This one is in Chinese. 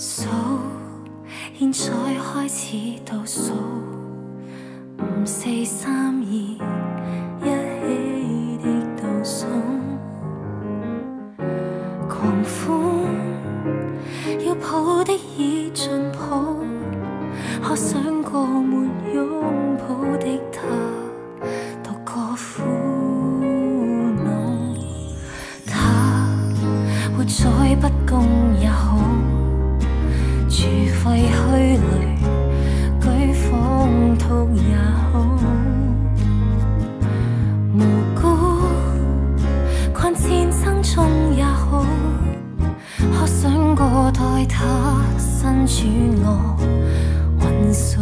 数，现在开始倒数，五四三二，一起的倒数。狂欢，要抱的已尽抱，可想过没拥抱的他，独个苦恼。他活在不公也好。除废墟里举荒土也好，无辜困战争中也好，可想过待他身处我运数。